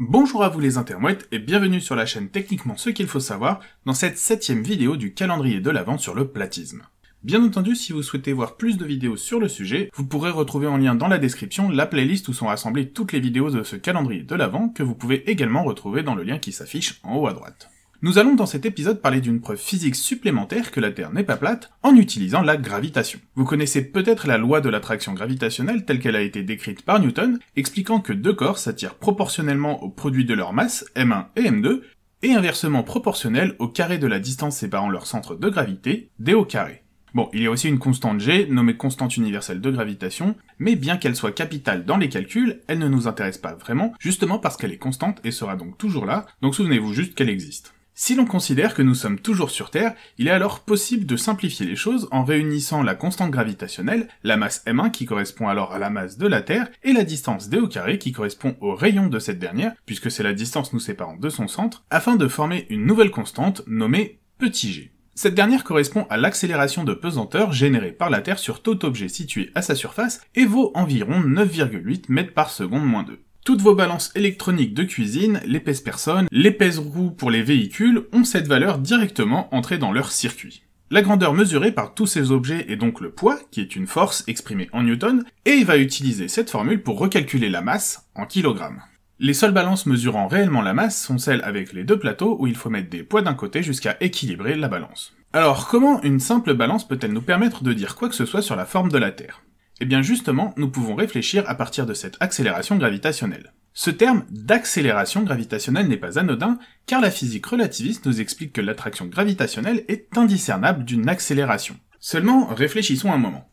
Bonjour à vous les intermouettes et bienvenue sur la chaîne Techniquement ce qu'il faut savoir dans cette septième vidéo du calendrier de l'Avent sur le platisme. Bien entendu, si vous souhaitez voir plus de vidéos sur le sujet, vous pourrez retrouver en lien dans la description la playlist où sont rassemblées toutes les vidéos de ce calendrier de l'Avent que vous pouvez également retrouver dans le lien qui s'affiche en haut à droite. Nous allons dans cet épisode parler d'une preuve physique supplémentaire que la Terre n'est pas plate en utilisant la gravitation. Vous connaissez peut-être la loi de l'attraction gravitationnelle telle qu'elle a été décrite par Newton, expliquant que deux corps s'attirent proportionnellement au produit de leur masse, m1 et m2, et inversement proportionnel au carré de la distance séparant leur centre de gravité, d au carré. Bon, il y a aussi une constante g, nommée constante universelle de gravitation, mais bien qu'elle soit capitale dans les calculs, elle ne nous intéresse pas vraiment, justement parce qu'elle est constante et sera donc toujours là, donc souvenez-vous juste qu'elle existe. Si l'on considère que nous sommes toujours sur Terre, il est alors possible de simplifier les choses en réunissant la constante gravitationnelle, la masse m1 qui correspond alors à la masse de la Terre, et la distance d au qui correspond au rayon de cette dernière, puisque c'est la distance nous séparant de son centre, afin de former une nouvelle constante nommée petit g. Cette dernière correspond à l'accélération de pesanteur générée par la Terre sur tout objet situé à sa surface et vaut environ 9,8 mètres par seconde moins 2. Toutes vos balances électroniques de cuisine, l'épaisse personne, l'épaisse roue pour les véhicules ont cette valeur directement entrée dans leur circuit. La grandeur mesurée par tous ces objets est donc le poids, qui est une force exprimée en newton, et il va utiliser cette formule pour recalculer la masse en kilogrammes. Les seules balances mesurant réellement la masse sont celles avec les deux plateaux où il faut mettre des poids d'un côté jusqu'à équilibrer la balance. Alors comment une simple balance peut-elle nous permettre de dire quoi que ce soit sur la forme de la Terre? Eh bien justement, nous pouvons réfléchir à partir de cette accélération gravitationnelle. Ce terme d'accélération gravitationnelle n'est pas anodin, car la physique relativiste nous explique que l'attraction gravitationnelle est indiscernable d'une accélération. Seulement, réfléchissons un moment.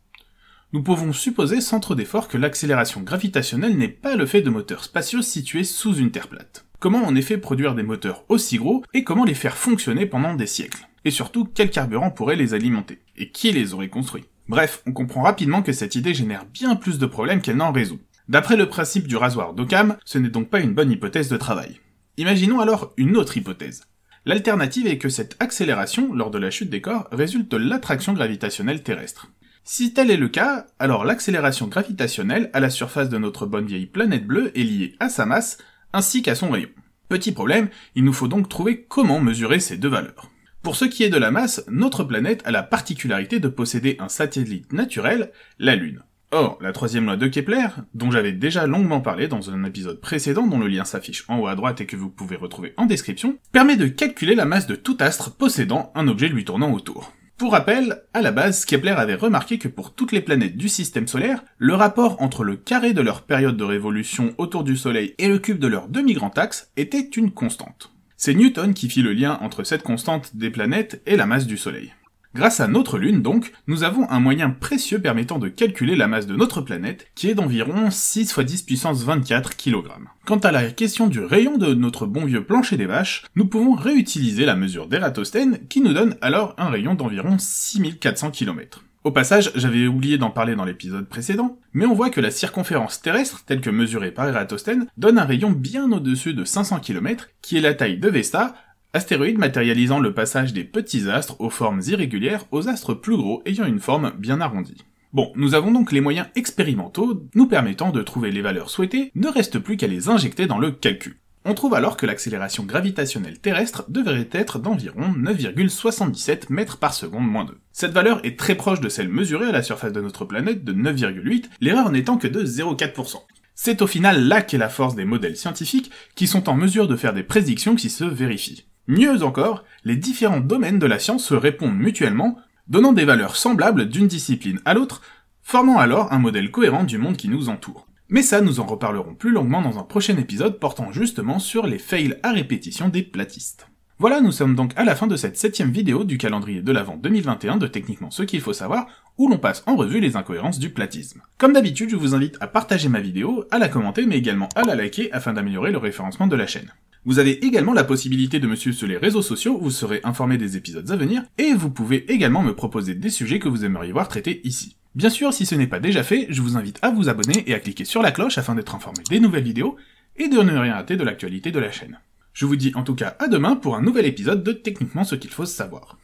Nous pouvons supposer sans trop d'effort que l'accélération gravitationnelle n'est pas le fait de moteurs spatiaux situés sous une Terre plate. Comment en effet produire des moteurs aussi gros et comment les faire fonctionner pendant des siècles? Et surtout, quel carburant pourrait les alimenter? Et qui les aurait construits? Bref, on comprend rapidement que cette idée génère bien plus de problèmes qu'elle n'en résout. D'après le principe du rasoir d'Occam, ce n'est donc pas une bonne hypothèse de travail. Imaginons alors une autre hypothèse. L'alternative est que cette accélération, lors de la chute des corps, résulte de l'attraction gravitationnelle terrestre. Si tel est le cas, alors l'accélération gravitationnelle à la surface de notre bonne vieille planète bleue est liée à sa masse, ainsi qu'à son rayon. Petit problème, il nous faut donc trouver comment mesurer ces deux valeurs. Pour ce qui est de la masse, notre planète a la particularité de posséder un satellite naturel, la Lune. Or, la troisième loi de Kepler, dont j'avais déjà longuement parlé dans un épisode précédent dont le lien s'affiche en haut à droite et que vous pouvez retrouver en description, permet de calculer la masse de tout astre possédant un objet lui tournant autour. Pour rappel, à la base, Kepler avait remarqué que pour toutes les planètes du système solaire, le rapport entre le carré de leur période de révolution autour du Soleil et le cube de leur demi-grand axe était une constante. C'est Newton qui fit le lien entre cette constante des planètes et la masse du Soleil. Grâce à notre Lune, donc, nous avons un moyen précieux permettant de calculer la masse de notre planète, qui est d'environ 6 x 10 puissance 24 kg. Quant à la question du rayon de notre bon vieux plancher des vaches, nous pouvons réutiliser la mesure d'Eratosthène, qui nous donne alors un rayon d'environ 6400 km. Au passage, j'avais oublié d'en parler dans l'épisode précédent, mais on voit que la circonférence terrestre, telle que mesurée par Eratosthène, donne un rayon bien au-dessus de 500 km, qui est la taille de Vesta, astéroïde matérialisant le passage des petits astres aux formes irrégulières aux astres plus gros ayant une forme bien arrondie. Bon, nous avons donc les moyens expérimentaux nous permettant de trouver les valeurs souhaitées, ne reste plus qu'à les injecter dans le calcul. On trouve alors que l'accélération gravitationnelle terrestre devrait être d'environ 9,77 mètres par seconde moins 2. Cette valeur est très proche de celle mesurée à la surface de notre planète de 9,8, l'erreur n'étant que de 0,4%. C'est au final là qu'est la force des modèles scientifiques qui sont en mesure de faire des prédictions qui se vérifient. Mieux encore, les différents domaines de la science se répondent mutuellement, donnant des valeurs semblables d'une discipline à l'autre, formant alors un modèle cohérent du monde qui nous entoure. Mais ça, nous en reparlerons plus longuement dans un prochain épisode portant justement sur les fails à répétition des platistes. Voilà, nous sommes donc à la fin de cette septième vidéo du calendrier de l'Avent 2021 de Techniquement ce qu'il faut savoir, où l'on passe en revue les incohérences du platisme. Comme d'habitude, je vous invite à partager ma vidéo, à la commenter, mais également à la liker afin d'améliorer le référencement de la chaîne. Vous avez également la possibilité de me suivre sur les réseaux sociaux, vous serez informé des épisodes à venir, et vous pouvez également me proposer des sujets que vous aimeriez voir traités ici. Bien sûr, si ce n'est pas déjà fait, je vous invite à vous abonner et à cliquer sur la cloche afin d'être informé des nouvelles vidéos et de ne rien rater de l'actualité de la chaîne. Je vous dis en tout cas à demain pour un nouvel épisode de Techniquement ce qu'il faut savoir.